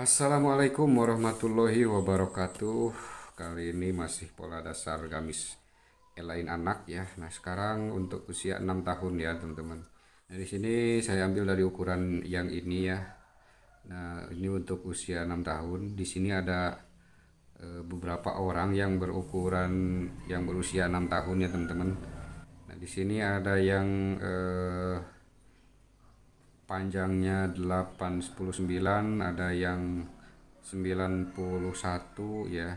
Assalamualaikum warahmatullahi wabarakatuh. Kali ini masih pola dasar gamis lain anak ya. Nah, sekarang untuk usia 6 tahun ya, teman-teman. Nah, di sini saya ambil dari ukuran yang ini ya. Nah, ini untuk usia 6 tahun. Di sini ada e, beberapa orang yang berukuran yang berusia 6 tahun ya, teman-teman. Nah, di sini ada yang e, panjangnya 819 ada yang 91 ya.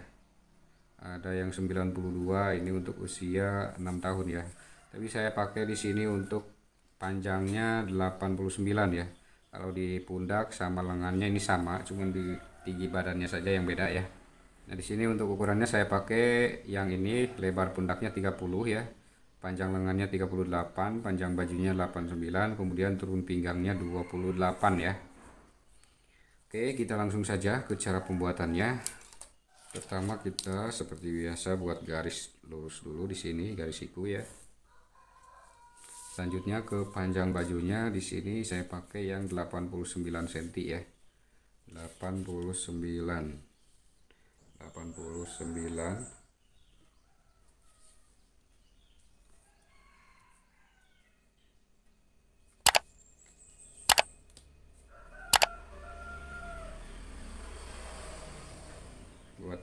Ada yang 92 ini untuk usia 6 tahun ya. Tapi saya pakai di sini untuk panjangnya 89 ya. Kalau di pundak sama lengannya ini sama cuman di tinggi badannya saja yang beda ya. Nah di sini untuk ukurannya saya pakai yang ini lebar pundaknya 30 ya panjang lengannya 38 panjang bajunya 89 kemudian turun pinggangnya 28 ya. Oke kita langsung saja ke cara pembuatannya. Pertama kita seperti biasa buat garis lurus dulu di sini garis siku ya. Selanjutnya ke panjang bajunya di sini saya pakai yang 89 cm ya. 89 89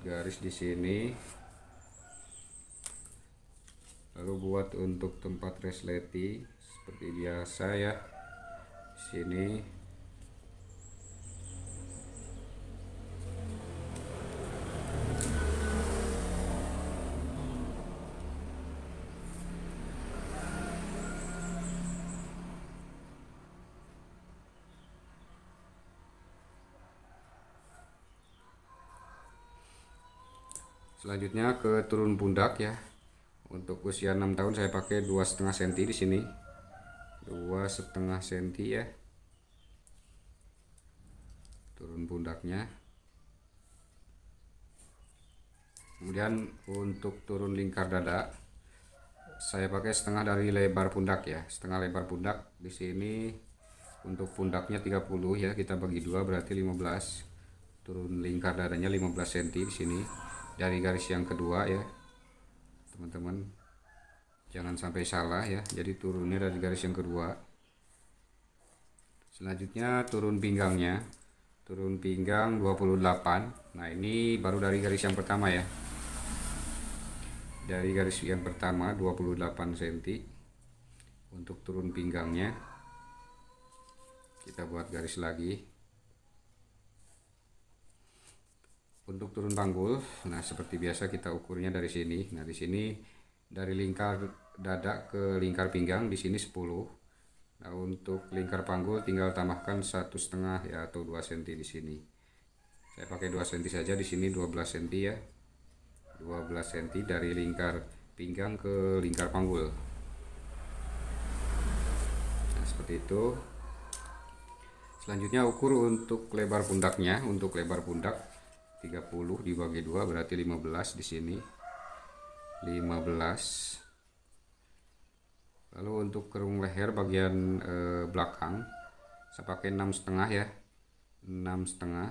garis di sini. Lalu buat untuk tempat resleting seperti biasa ya. Sini selanjutnya ke turun pundak ya. Untuk usia 6 tahun saya pakai dua setengah senti di sini. Dua setengah senti ya. Turun pundaknya. Kemudian untuk turun lingkar dada saya pakai setengah dari lebar pundak ya. Setengah lebar pundak di sini untuk pundaknya 30 ya. Kita bagi dua berarti 15 turun lingkar dadanya 15 cm di sini dari garis yang kedua ya teman-teman. Jangan sampai salah ya jadi turunnya dari garis yang kedua. Selanjutnya turun pinggangnya turun pinggang 28 nah ini baru dari garis yang pertama ya. Dari garis yang pertama 28 cm untuk turun pinggangnya kita buat garis lagi untuk turun panggul nah seperti biasa kita ukurnya dari sini. Nah di sini dari lingkar dada ke lingkar pinggang di sini 10 nah untuk lingkar panggul tinggal tambahkan satu setengah ya atau 2 cm di sini. Saya pakai 2 cm saja di sini 12 cm ya. 12 cm dari lingkar pinggang ke lingkar panggul. Nah seperti itu. Selanjutnya ukur untuk lebar pundaknya untuk lebar pundak 30 dibagi 2 berarti 15 di sini. 15 lalu untuk kerung leher bagian eh, belakang saya pakai 6 setengah ya. 6 setengah.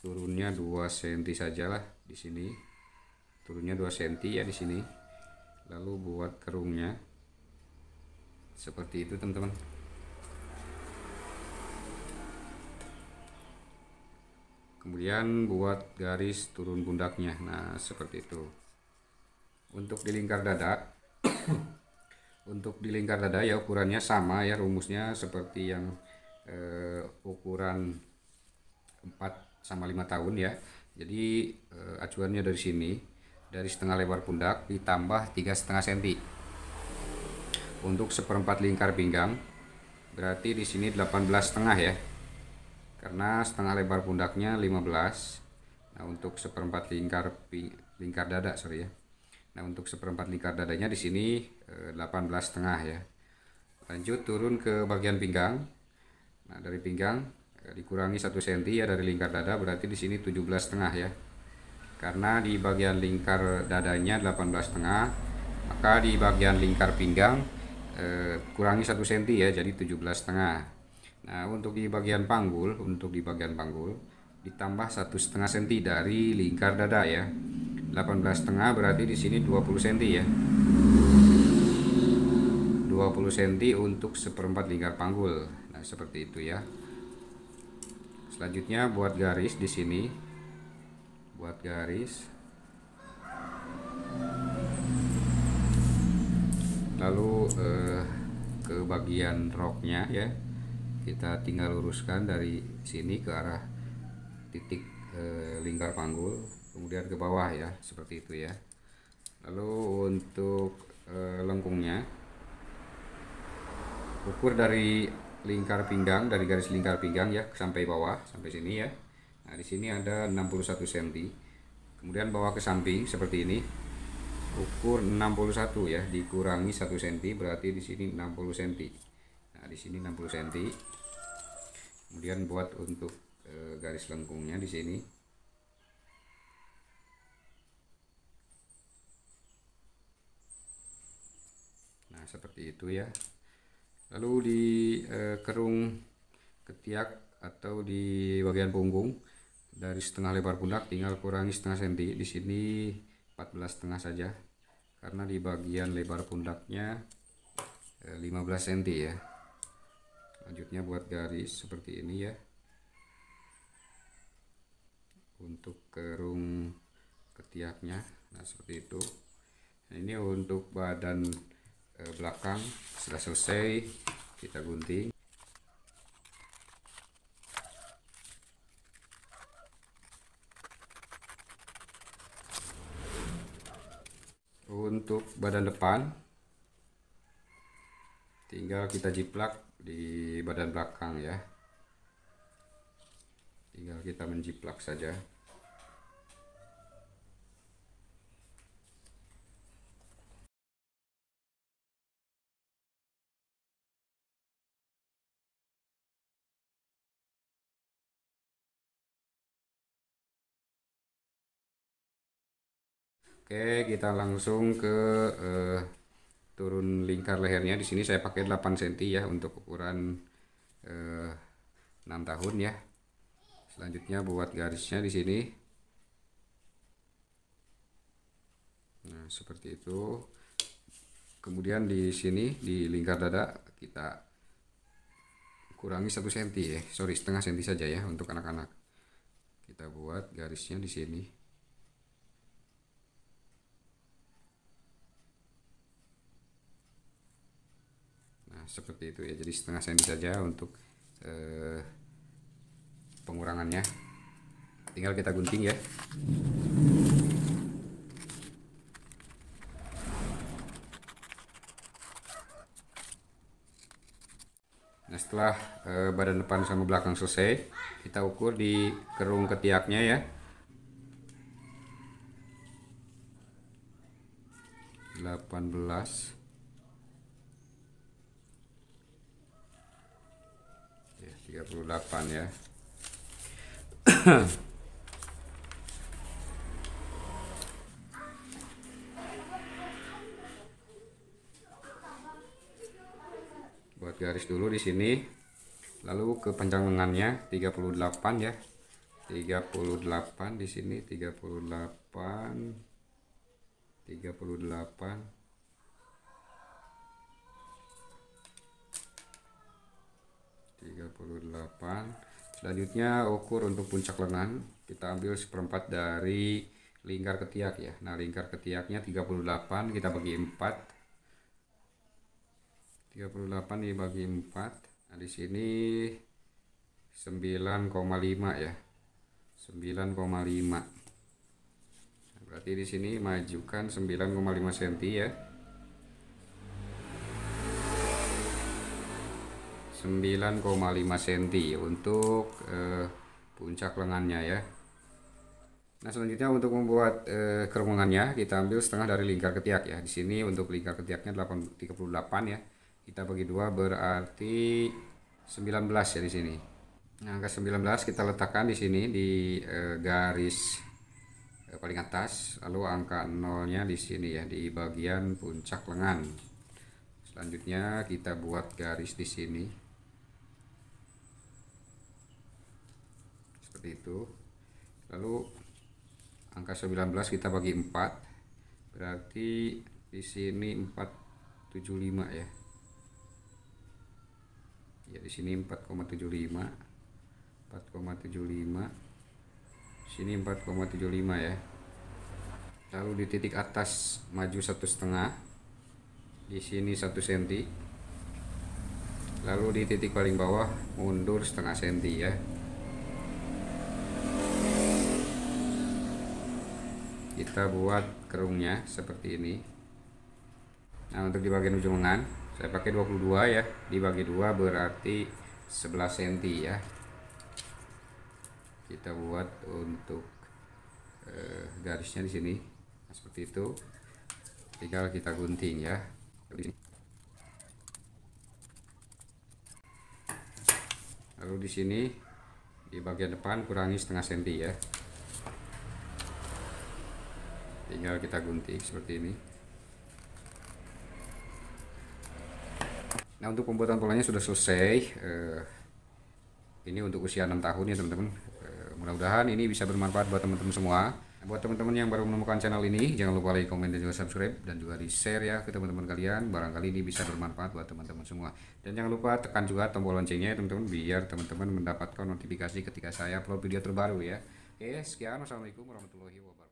Turunnya 2 cm sajalah di sini. Turunnya 2 cm ya di sini. Lalu buat kerungnya. Seperti itu teman-teman kemudian buat garis turun pundaknya. Nah seperti itu. Untuk di lingkar dada untuk di lingkar dada ya ukurannya sama ya rumusnya seperti yang eh, ukuran 4 sama 5 tahun ya. Jadi eh, acuannya dari sini dari setengah lebar pundak ditambah tiga setengah senti. Untuk seperempat lingkar pinggang berarti di sini 18 setengah ya karena setengah lebar pundaknya 15 nah untuk seperempat lingkar lingkar dada sorry ya. Nah untuk seperempat lingkar dadanya di sini 18 eh, setengah ya. Lanjut turun ke bagian pinggang. Nah dari pinggang eh, dikurangi 1 cm ya dari lingkar dada berarti di sini 17 setengah ya. Karena di bagian lingkar dadanya 18 setengah maka di bagian lingkar pinggang eh, kurangi 1 cm ya jadi 17 setengah Nah, untuk di bagian panggul, untuk di bagian panggul, ditambah satu setengah senti dari lingkar dada ya. 18 setengah berarti di sini 20 senti ya. 20 senti untuk seperempat lingkar panggul. Nah seperti itu ya. Selanjutnya buat garis di sini. Buat garis. Lalu eh, ke bagian roknya ya kita tinggal luruskan dari sini ke arah titik e, lingkar panggul kemudian ke bawah ya seperti itu ya. Lalu untuk e, lengkungnya ukur dari lingkar pinggang dari garis lingkar pinggang ya sampai bawah sampai sini ya. Nah di sini ada 61 cm kemudian bawa ke samping seperti ini ukur 61 ya dikurangi 1 cm berarti di sini 60 cm nah di sini 60 cm kemudian buat untuk e, garis lengkungnya di sini. Nah seperti itu ya. Lalu di e, kerung ketiak atau di bagian punggung dari setengah lebar pundak tinggal kurangi setengah senti. Di sini 14 setengah saja. Karena di bagian lebar pundaknya e, 15 senti ya selanjutnya buat garis seperti ini ya. Untuk kerung ketiaknya. Nah seperti itu. Nah, ini untuk badan eh, belakang. Sudah selesai kita gunting. Untuk badan depan tinggal kita jiplak di badan belakang ya. Tinggal kita menjiplak saja. Oke, kita langsung ke eh, turun lingkar lehernya di sini saya pakai 8 cm ya untuk ukuran eh, 6 tahun ya. Selanjutnya buat garisnya di sini. Nah seperti itu. Kemudian di sini di lingkar dada kita kurangi satu cm ya. Sorry setengah cm saja ya untuk anak-anak. Kita buat garisnya di sini seperti itu ya. Jadi setengah senti saja untuk eh, pengurangannya. Tinggal kita gunting ya. Nah setelah eh, badan depan sama belakang selesai kita ukur di kerung ketiaknya ya. 18 38 ya. Buat garis dulu di sini. Lalu ke panjang lengannya 38 ya. 38 di sini 38 38 38 selanjutnya ukur untuk puncak lengan. Kita ambil seperempat dari lingkar ketiak ya. Nah lingkar ketiaknya 38 kita bagi 4 38 dibagi 4 nah di sini 9,5 ya. 9,5 berarti di sini majukan 9,5 cm ya 9,5 cm untuk eh, puncak lengannya ya. Nah selanjutnya untuk membuat eh, kita ambil setengah dari lingkar ketiak ya. Di sini untuk lingkar ketiaknya 8, 38 ya. Kita bagi dua berarti 19 ya di sini. Nah angka 19 kita letakkan di sini di eh, garis eh, paling atas. Lalu angka nolnya di sini ya di bagian puncak lengan. Selanjutnya kita buat garis di sini seperti itu. Lalu angka 19 kita bagi 4 berarti di sini 475 ya. Ya di sini 4,75 4,75 sini 4,75 ya. Lalu di titik atas maju satu setengah. Di sini satu senti. Lalu di titik paling bawah mundur setengah senti ya kita buat kerungnya seperti ini. Nah untuk di bagian ujung lengan saya pakai 22 ya. Dibagi dua berarti 11 cm ya. Kita buat untuk eh, garisnya di sini. Nah, seperti itu. Tinggal kita gunting ya. Lalu di sini di bagian depan kurangi setengah senti ya tinggal kita gunting seperti ini. Nah untuk pembuatan polanya sudah selesai. Eh, ini untuk usia 6 tahun ya teman-teman. Eh, mudah-mudahan ini bisa bermanfaat buat teman-teman semua. Nah, buat teman-teman yang baru menemukan channel ini jangan lupa like, komen, dan juga subscribe dan juga di share ya ke teman-teman kalian. Barangkali ini bisa bermanfaat buat teman-teman semua. Dan jangan lupa tekan juga tombol loncengnya ya teman-teman biar teman-teman mendapatkan notifikasi ketika saya upload video terbaru ya. Oke sekian. Wassalamualaikum warahmatullahi wabarakatuh